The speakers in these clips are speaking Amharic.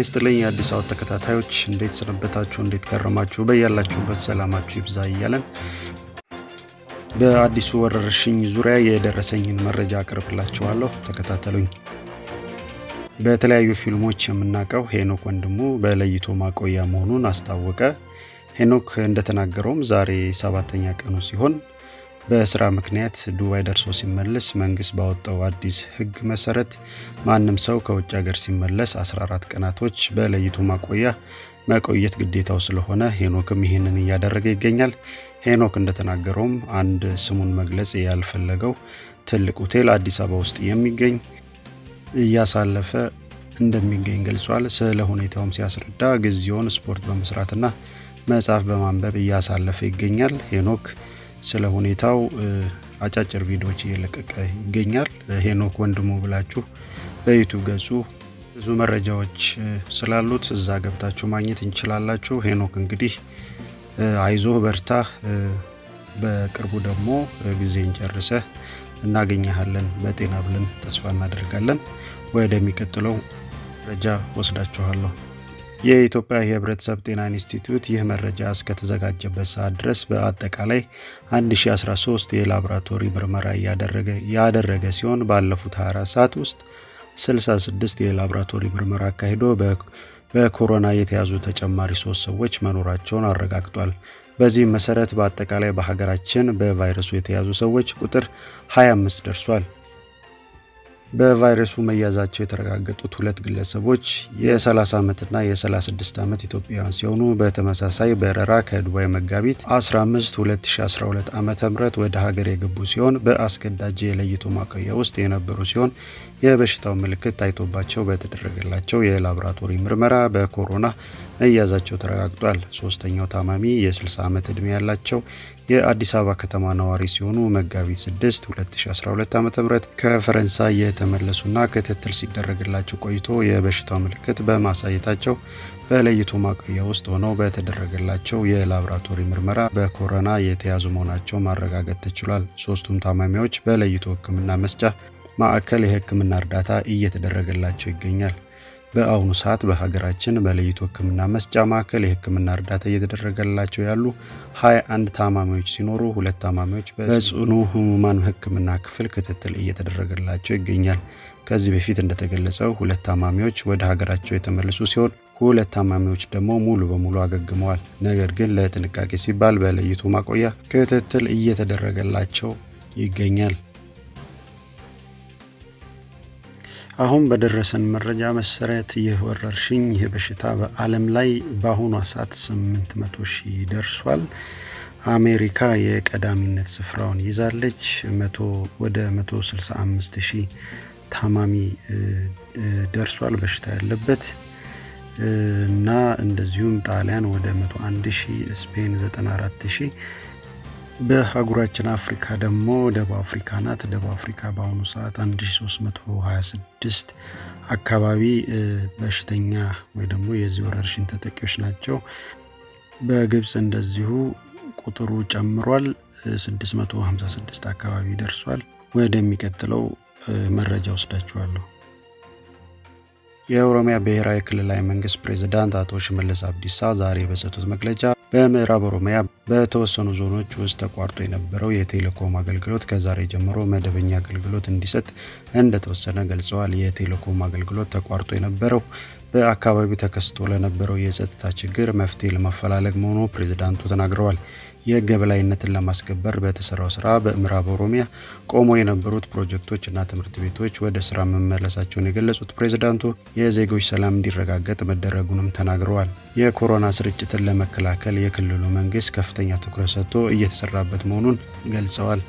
ይስጥልኝ የአዲስ አበባ ተከታታዮች እንዴት ሰነበታችሁ? እንዴት ከረማችሁ? በያላችሁበት ሰላማችሁ ይብዛ እያለን በአዲሱ ወረርሽኝ ዙሪያ የደረሰኝን መረጃ አቅርብላችኋለሁ። ተከታተሉኝ። በተለያዩ ፊልሞች የምናውቀው ሄኖክ ወንድሙ በለይቶ ማቆያ መሆኑን አስታወቀ። ሄኖክ እንደተናገረውም ዛሬ ሰባተኛ ቀኑ ሲሆን በስራ ምክንያት ዱባይ ደርሶ ሲመለስ መንግስት ባወጣው አዲስ ሕግ መሰረት ማንም ሰው ከውጭ ሀገር ሲመለስ 14 ቀናቶች በለይቶ ማቆያ መቆየት ግዴታው ስለሆነ ሄኖክም ይህንን እያደረገ ይገኛል። ሄኖክ እንደተናገረውም አንድ ስሙን መግለጽ ያልፈለገው ትልቅ ሆቴል አዲስ አበባ ውስጥ የሚገኝ እያሳለፈ እንደሚገኝ ገልጿል። ስለ ሁኔታውም ሲያስረዳ ጊዜውን ስፖርት በመስራትና መጽሐፍ በማንበብ እያሳለፈ ይገኛል። ሄኖክ ስለ ሁኔታው አጫጭር ቪዲዮዎች እየለቀቀ ይገኛል። ሄኖክ ወንድሙ ብላችሁ በዩቱብ ገጹ ብዙ መረጃዎች ስላሉት እዛ ገብታችሁ ማግኘት እንችላላችሁ። ሄኖክ እንግዲህ አይዞህ በርታ፣ በቅርቡ ደግሞ ጊዜን ጨርሰህ እናገኘሃለን በጤና ብለን ተስፋ እናደርጋለን። ወደሚቀጥለው መረጃ ወስዳችኋለሁ። የኢትዮጵያ የሕብረተሰብ ጤና ኢንስቲትዩት ይህ መረጃ እስከተዘጋጀበት ሰዓት ድረስ በአጠቃላይ 1013 የላቦራቶሪ ምርመራ ያደረገ ሲሆን ባለፉት 24 ሰዓት ውስጥ 66 የላቦራቶሪ ምርመራ አካሂዶ በኮሮና የተያዙ ተጨማሪ ሶስት ሰዎች መኖራቸውን አረጋግጧል። በዚህም መሰረት በአጠቃላይ በሀገራችን በቫይረሱ የተያዙ ሰዎች ቁጥር 25 ደርሷል። በቫይረሱ መያዛቸው የተረጋገጡት ሁለት ግለሰቦች የ30 ዓመትና የ36 ዓመት ኢትዮጵያውያን ሲሆኑ በተመሳሳይ በረራ ከዱባይ መጋቢት 15 2012 ዓ ም ወደ ሀገር የገቡ ሲሆን በአስገዳጅ የለይቶ ማቆያ ውስጥ የነበሩ ሲሆን የበሽታው ምልክት ታይቶባቸው በተደረገላቸው የላቦራቶሪ ምርመራ በኮሮና መያዛቸው ተረጋግጧል። ሶስተኛው ታማሚ የ60 ዓመት ዕድሜ ያላቸው የአዲስ አበባ ከተማ ነዋሪ ሲሆኑ መጋቢት 6 2012 ዓ ም ከፈረንሳይ የተመለሱና ክትትል ሲደረግላቸው ቆይቶ የበሽታው ምልክት በማሳየታቸው በለይቶ ማቆያ ውስጥ ሆነው በተደረገላቸው የላቦራቶሪ ምርመራ በኮሮና የተያዙ መሆናቸው ማረጋገጥ ተችሏል። ሶስቱም ታማሚዎች በለይቶ ሕክምና መስጫ ማዕከል የሕክምና እርዳታ እየተደረገላቸው ይገኛል። በአሁኑ ሰዓት በሀገራችን በለይቶ ሕክምና መስጫ ማዕከል የሕክምና እርዳታ እየተደረገላቸው ያሉ 21 ታማሚዎች ሲኖሩ ሁለት ታማሚዎች በጽኑ ህሙማን ሕክምና ክፍል ክትትል እየተደረገላቸው ይገኛል። ከዚህ በፊት እንደተገለጸው ሁለት ታማሚዎች ወደ ሀገራቸው የተመለሱ ሲሆን ሁለት ታማሚዎች ደግሞ ሙሉ በሙሉ አገግመዋል። ነገር ግን ለጥንቃቄ ሲባል በለይቶ ማቆያ ክትትል እየተደረገላቸው ይገኛል። አሁን በደረሰን መረጃ መሰረት ይህ ወረርሽኝ ይህ በሽታ በዓለም ላይ በአሁኗ ሰዓት 800 ሺህ ደርሷል። አሜሪካ የቀዳሚነት ስፍራውን ይዛለች። ወደ 165 ሺህ ታማሚ ደርሷል በሽታ ያለበት እና እንደዚሁም ጣሊያን ወደ 101 ሺህ፣ ስፔን 94 ሺህ በአህጉራችን አፍሪካ ደግሞ ደቡብ አፍሪካ ናት። ደቡብ አፍሪካ በአሁኑ ሰዓት 1326 አካባቢ በሽተኛ ወይ ደግሞ የዚህ ወረርሽኝ ተጠቂዎች ናቸው። በግብፅ እንደዚሁ ቁጥሩ ጨምሯል፣ 656 አካባቢ ደርሷል። ወደሚቀጥለው መረጃ ወስዳችኋለሁ። የኦሮሚያ ብሔራዊ ክልላዊ መንግስት ፕሬዝዳንት አቶ ሽመልስ አብዲሳ ዛሬ በሰጡት መግለጫ በምዕራብ ኦሮሚያ በተወሰኑ ዞኖች ውስጥ ተቋርጦ የነበረው የቴሌኮም አገልግሎት ከዛሬ ጀምሮ መደበኛ አገልግሎት እንዲሰጥ እንደተወሰነ ገልጸዋል። የቴሌኮም አገልግሎት ተቋርጦ የነበረው በአካባቢው ተከስቶ ለነበረው የጸጥታ ችግር መፍትሄ ለማፈላለግ መሆኑ ፕሬዝዳንቱ ተናግረዋል። የሕግ የበላይነትን ለማስከበር በተሰራው ስራ በምዕራብ ኦሮሚያ ቆሞ የነበሩት ፕሮጀክቶች እና ትምህርት ቤቶች ወደ ስራ መመለሳቸውን የገለጹት ፕሬዝዳንቱ የዜጎች ሰላም እንዲረጋገጥ መደረጉንም ተናግረዋል። የኮሮና ስርጭትን ለመከላከል የክልሉ መንግስት ከፍተኛ ትኩረት ሰጥቶ እየተሰራበት መሆኑን ገልጸዋል።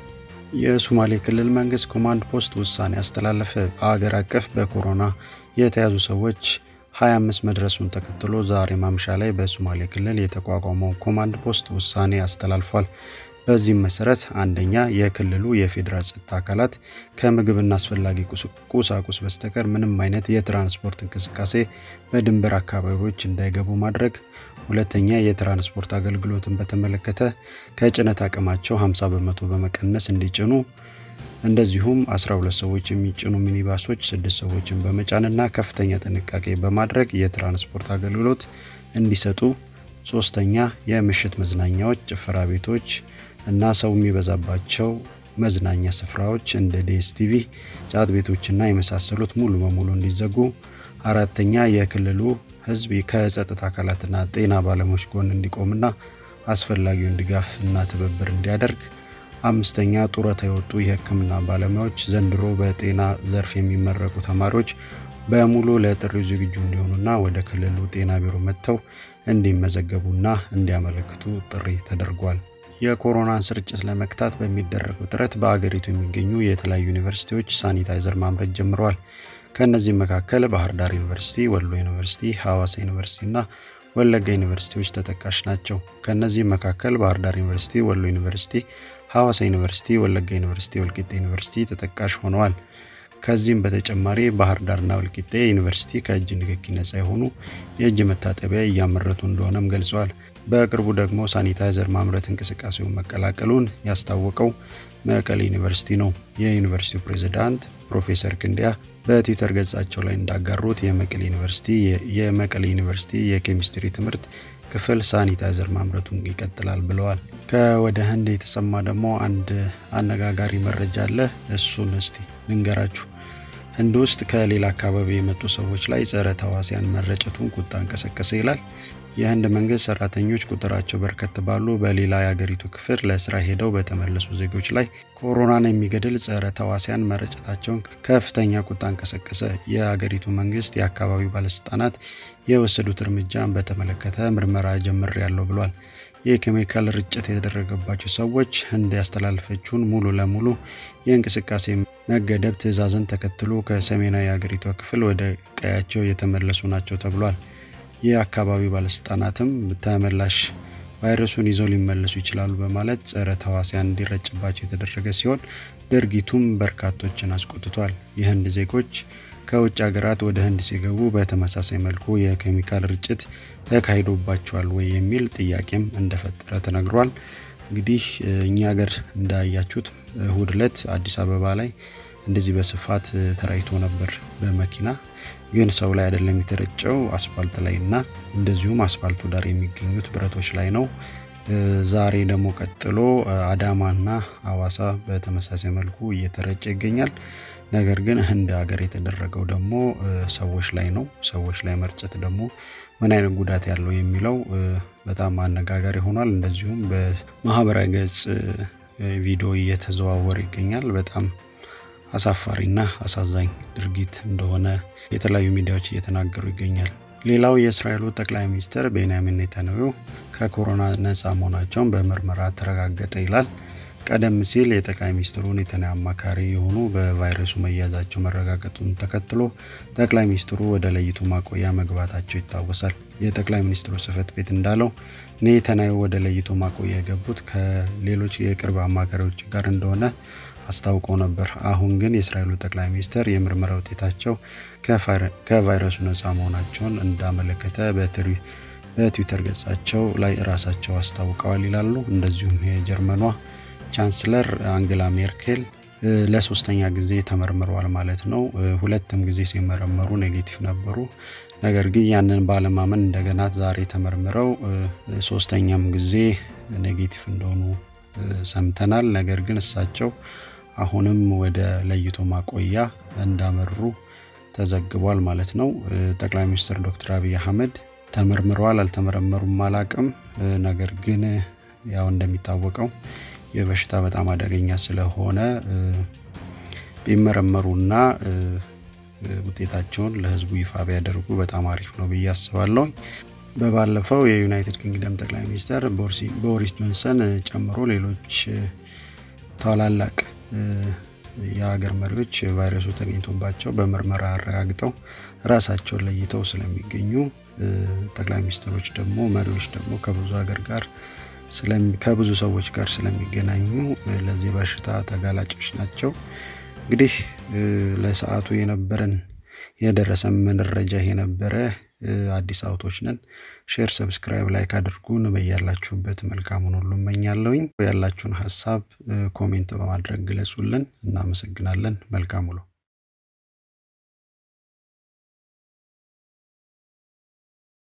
የሶማሌ ክልል መንግስት ኮማንድ ፖስት ውሳኔ አስተላለፈ። አገር አቀፍ በኮሮና የተያዙ ሰዎች 25 መድረሱን ተከትሎ ዛሬ ማምሻ ላይ በሶማሌ ክልል የተቋቋመው ኮማንድ ፖስት ውሳኔ አስተላልፏል። በዚህም መሰረት አንደኛ የክልሉ የፌዴራል ጸጥታ አካላት ከምግብና አስፈላጊ ቁሳቁስ በስተቀር ምንም አይነት የትራንስፖርት እንቅስቃሴ በድንበር አካባቢዎች እንዳይገቡ ማድረግ፣ ሁለተኛ የትራንስፖርት አገልግሎትን በተመለከተ ከጭነት አቅማቸው 50 በመቶ በመቀነስ እንዲጭኑ እንደዚሁም 12 ሰዎች የሚጭኑ ሚኒባሶች ስድስት ሰዎችን በመጫንና ከፍተኛ ጥንቃቄ በማድረግ የትራንስፖርት አገልግሎት እንዲሰጡ፣ ሶስተኛ የምሽት መዝናኛዎች፣ ጭፈራ ቤቶች እና ሰው የሚበዛባቸው መዝናኛ ስፍራዎች እንደ ዲኤስቲቪ፣ ጫት ቤቶችና የመሳሰሉት ሙሉ በሙሉ እንዲዘጉ፣ አራተኛ የክልሉ ህዝብ ከጸጥታ አካላትና ጤና ባለሙያዎች ጎን እንዲቆምና አስፈላጊውን ድጋፍ እና ትብብር እንዲያደርግ፣ አምስተኛ ጡረታ የወጡ የሕክምና ባለሙያዎች ዘንድሮ በጤና ዘርፍ የሚመረቁ ተማሪዎች በሙሉ ለጥሪው ዝግጁ እንዲሆኑና ወደ ክልሉ ጤና ቢሮ መጥተው እንዲመዘገቡና እንዲያመለክቱ ጥሪ ተደርጓል። የኮሮናን ስርጭት ለመግታት በሚደረገው ጥረት በአገሪቱ የሚገኙ የተለያዩ ዩኒቨርሲቲዎች ሳኒታይዘር ማምረት ጀምረዋል። ከእነዚህም መካከል ባህር ዳር ዩኒቨርሲቲ፣ ወሎ ዩኒቨርሲቲ፣ ሐዋሳ ዩኒቨርሲቲ እና ወለጋ ዩኒቨርሲቲዎች ተጠቃሽ ናቸው። ከእነዚህም መካከል ባህር ዳር ዩኒቨርሲቲ፣ ወሎ ዩኒቨርሲቲ፣ ሐዋሳ ዩኒቨርሲቲ፣ ወለጋ ዩኒቨርሲቲ፣ ወልቂጤ ዩኒቨርሲቲ ተጠቃሽ ሆነዋል። ከዚህም በተጨማሪ ባህር ዳርና ወልቂጤ ዩኒቨርሲቲ ከእጅ ንክኪ ነጻ የሆኑ የእጅ መታጠቢያ እያመረቱ እንደሆነም ገልጸዋል። በቅርቡ ደግሞ ሳኒታይዘር ማምረት እንቅስቃሴውን መቀላቀሉን ያስታወቀው መቀሌ ዩኒቨርሲቲ ነው። የዩኒቨርሲቲው ፕሬዝዳንት ፕሮፌሰር ክንዲያ በትዊተር ገጻቸው ላይ እንዳጋሩት የመቀሌ ዩኒቨርሲቲ የኬሚስትሪ ትምህርት ክፍል ሳኒታይዘር ማምረቱን ይቀጥላል ብለዋል። ከወደ ህንድ የተሰማ ደግሞ አንድ አነጋጋሪ መረጃ አለ። እሱን እስቲ ልንገራችሁ። ህንድ ውስጥ ከሌላ አካባቢ የመጡ ሰዎች ላይ ጸረ ተዋሲያን መረጨቱን ቁጣ እንቀሰቀሰ ይላል። የህንድ መንግስት ሰራተኞች ቁጥራቸው በርከት ባሉ በሌላ የአገሪቱ ክፍል ለስራ ሄደው በተመለሱ ዜጎች ላይ ኮሮናን የሚገድል ጸረ ተዋሲያን መረጨታቸውን ከፍተኛ ቁጣ እንቀሰቀሰ። የአገሪቱ መንግስት የአካባቢው ባለስልጣናት የወሰዱት እርምጃን በተመለከተ ምርመራ ጀምር ያለው ብሏል። የኬሚካል ርጭት የተደረገባቸው ሰዎች ህንድ ያስተላለፈችውን ሙሉ ለሙሉ የእንቅስቃሴ መገደብ ትዕዛዝን ተከትሎ ከሰሜናዊ የአገሪቷ ክፍል ወደ ቀያቸው የተመለሱ ናቸው ተብሏል። የአካባቢው ባለስልጣናትም ተመላሽ ቫይረሱን ይዘው ሊመለሱ ይችላሉ በማለት ጸረ ተዋሲያን እንዲረጭባቸው የተደረገ ሲሆን ድርጊቱም በርካቶችን አስቆጥቷል። የህንድ ዜጎች ከውጭ ሀገራት ወደ ህንድ ሲገቡ በተመሳሳይ መልኩ የኬሚካል ርጭት ተካሂዶባቸዋል ወይ የሚል ጥያቄም እንደፈጠረ ተነግሯል። እንግዲህ እኛ ሀገር እንዳያችሁት እሁድ ዕለት አዲስ አበባ ላይ እንደዚህ በስፋት ተራይቶ ነበር በመኪና ግን ሰው ላይ አይደለም የተረጨው አስፋልት ላይ እና እንደዚሁም አስፋልቱ ዳር የሚገኙት ብረቶች ላይ ነው። ዛሬ ደግሞ ቀጥሎ አዳማና አዋሳ በተመሳሳይ መልኩ እየተረጨ ይገኛል። ነገር ግን ህንድ ሀገር የተደረገው ደግሞ ሰዎች ላይ ነው። ሰዎች ላይ መርጨት ደግሞ ምን አይነት ጉዳት ያለው የሚለው በጣም አነጋጋሪ ሆኗል። እንደዚሁም በማህበራዊ ገጽ ቪዲዮ እየተዘዋወረ ይገኛል። በጣም አሳፋሪና አሳዛኝ ድርጊት እንደሆነ የተለያዩ ሚዲያዎች እየተናገሩ ይገኛል። ሌላው የእስራኤሉ ጠቅላይ ሚኒስትር ቤንያሚን ኔታንያሁ ከኮሮና ነፃ መሆናቸውን በምርመራ ተረጋገጠ ይላል። ቀደም ሲል የጠቅላይ ሚኒስትሩ ኔታንያሁ አማካሪ የሆኑ በቫይረሱ መያዛቸው መረጋገጡን ተከትሎ ጠቅላይ ሚኒስትሩ ወደ ለይቶ ማቆያ መግባታቸው ይታወሳል። የጠቅላይ ሚኒስትሩ ጽህፈት ቤት እንዳለው ኔታንያሁ ወደ ለይቶ ማቆያ የገቡት ከሌሎች የቅርብ አማካሪዎች ጋር እንደሆነ አስታውቀው ነበር። አሁን ግን የእስራኤሉ ጠቅላይ ሚኒስትር የምርመራ ውጤታቸው ከቫይረሱ ነፃ መሆናቸውን እንዳመለከተ በትዊተር ገጻቸው ላይ ራሳቸው አስታውቀዋል ይላሉ። እንደዚሁም የጀርመኗ ቻንስለር አንግላ ሜርኬል ለሶስተኛ ጊዜ ተመርምረዋል ማለት ነው። ሁለትም ጊዜ ሲመረመሩ negative ነበሩ። ነገር ግን ያንን ባለማመን እንደገና ዛሬ ተመርምረው ሶስተኛም ጊዜ negative እንደሆኑ ሰምተናል። ነገር ግን እሳቸው አሁንም ወደ ለይቶ ማቆያ እንዳመሩ ተዘግቧል ማለት ነው። ጠቅላይ ሚኒስትር ዶክተር አብይ አህመድ ተመርምረዋል አልተመረመሩም አላቅም። ነገር ግን ያው እንደሚታወቀው የበሽታ በጣም አደገኛ ስለሆነ ቢመረመሩና ውጤታቸውን ለሕዝቡ ይፋ ቢያደርጉ በጣም አሪፍ ነው ብዬ አስባለሁ። በባለፈው የዩናይትድ ኪንግደም ጠቅላይ ሚኒስትር ቦሪስ ጆንሰን ጨምሮ ሌሎች ታላላቅ የሀገር መሪዎች ቫይረሱ ተገኝቶባቸው በምርመራ አረጋግጠው ራሳቸውን ለይተው ስለሚገኙ ጠቅላይ ሚኒስትሮች ደግሞ መሪዎች ደግሞ ከብዙ ሀገር ጋር ከብዙ ሰዎች ጋር ስለሚገናኙ ለዚህ በሽታ ተጋላጮች ናቸው። እንግዲህ ለሰዓቱ የነበረን የደረሰን መረጃ የነበረ አዲስ አውቶች ነን። share፣ subscribe፣ like አድርጉን። በያላችሁበት መልካሙን ሁሉ እመኛለሁኝ። ያላችሁን ሀሳብ comment በማድረግ ግለጹልን። እናመሰግናለን። መልካም ውሎ